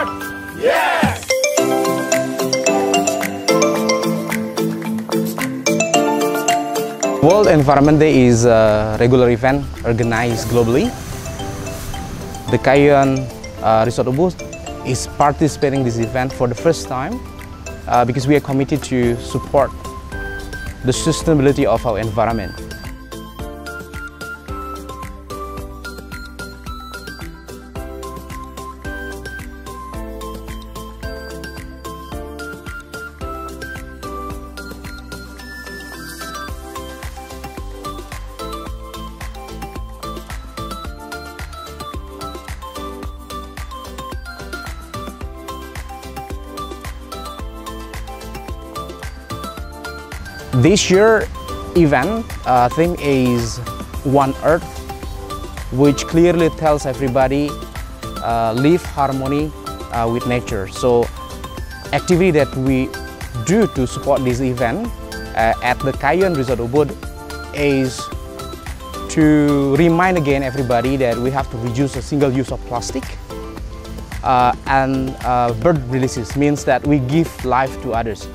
Start! Yes! World Environment Day is a regular event organized globally. The Kayon uh, Resort Ubud is participating in this event for the first time uh, because we are committed to support the sustainability of our environment. This year event uh, theme is One Earth, which clearly tells everybody uh, live harmony uh, with nature. So activity that we do to support this event uh, at the Kayon Resort Ubud is to remind again everybody that we have to reduce the single use of plastic uh, and uh, bird releases means that we give life to others.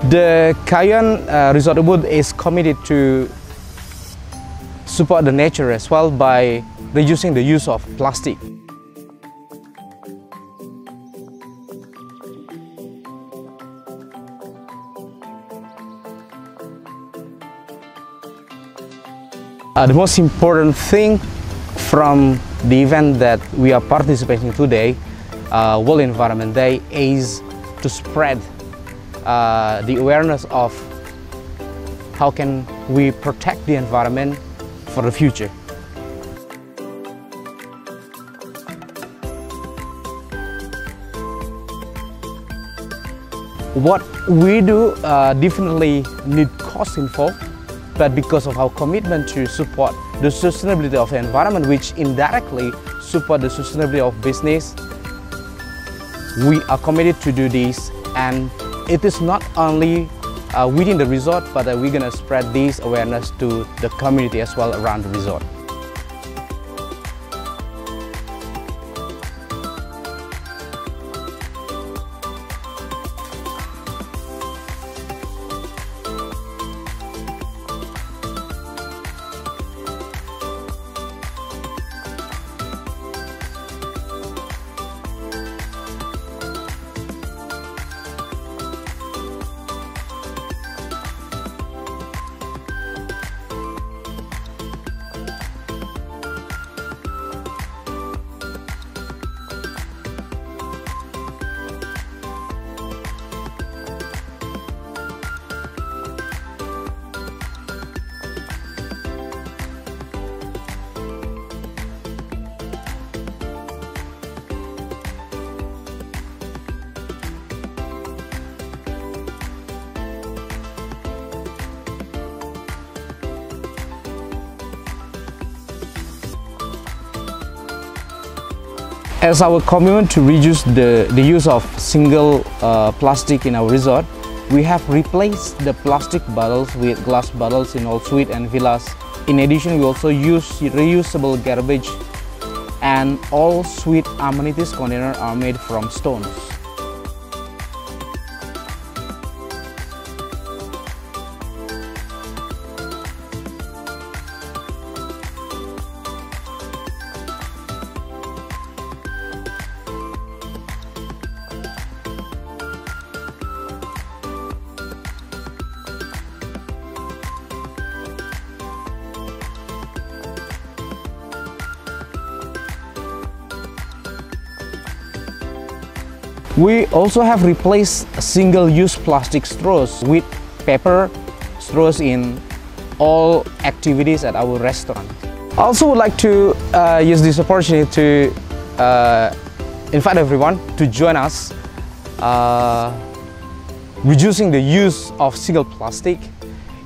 The Kayon uh, Resort Ubud is committed to support the nature as well by reducing the use of plastic. Uh, the most important thing from the event that we are participating today, uh, World Environment Day, is to spread uh, the awareness of how can we protect the environment for the future. What we do uh, definitely need cost involved, but because of our commitment to support the sustainability of the environment, which indirectly support the sustainability of business, we are committed to do this and it is not only uh, within the resort, but uh, we're going to spread this awareness to the community as well around the resort. As our commitment to reduce the, the use of single uh, plastic in our resort, we have replaced the plastic bottles with glass bottles in all suites and villas. In addition, we also use reusable garbage and all suite amenities containers are made from stones. We also have replaced single-use plastic straws with paper straws in all activities at our restaurant. I also would like to uh, use this opportunity to uh, invite everyone to join us uh, reducing the use of single plastic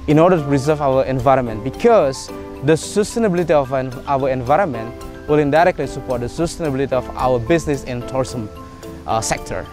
in order to preserve our environment because the sustainability of our environment will indirectly support the sustainability of our business and tourism uh, sector.